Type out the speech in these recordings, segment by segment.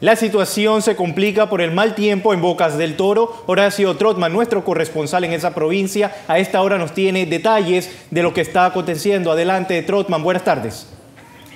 La situación se complica por el mal tiempo en Bocas del Toro. Horacio Trotman, nuestro corresponsal en esa provincia, a esta hora nos tiene detalles de lo que está aconteciendo. Adelante, Trotman, buenas tardes.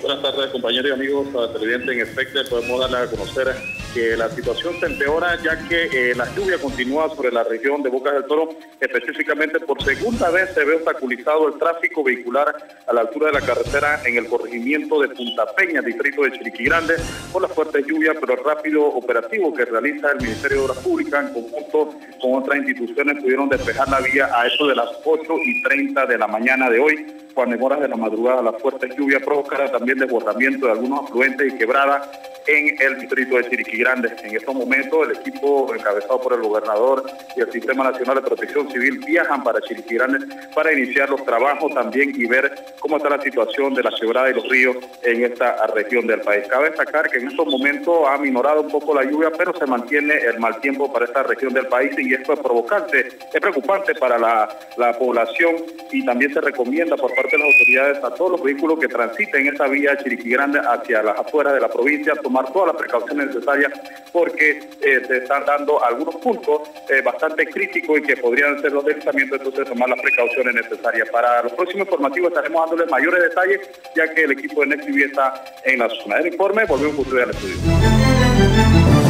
Buenas tardes, compañeros y amigos televidentes. En efecto, podemos darle a conocer que la situación se empeora ya que eh, la lluvia continúa sobre la región de Bocas del Toro. Específicamente, por segunda vez se ve obstaculizado el tráfico vehicular a la altura de la carretera en el corregimiento de Punta Peña, distrito de Chiriquí Grande, por las fuertes lluvias, pero el rápido operativo que realiza el Ministerio de Obras Públicas en conjunto con otras instituciones pudieron despejar la vía a eso de las 8 y 30 de la mañana de hoy cuando en horas de la madrugada la fuerte lluvia provocará también desbordamiento de algunos afluentes y quebradas en el distrito de Chiriquí Grande. En estos momentos el equipo encabezado por el gobernador y el Sistema Nacional de Protección Civil viajan para Chiriquí Grande para iniciar los trabajos también y ver cómo está la situación de la quebrada y los ríos en esta región del país. Cabe destacar que en estos momentos ha minorado un poco la lluvia, pero se mantiene el mal tiempo para esta región del país y esto es provocante, es preocupante para la, la población y también se recomienda por parte de las autoridades a todos los vehículos que transiten esa vía Chiriquí Grande hacia las afueras de la provincia tomar todas las precauciones necesarias porque eh, se están dando algunos puntos eh, bastante críticos y que podrían ser los deslizamientos, entonces tomar las precauciones necesarias. Para los próximos informativos estaremos dándoles mayores detalles ya que el equipo de NextTV está en la zona. El informe, volvemos a estudio.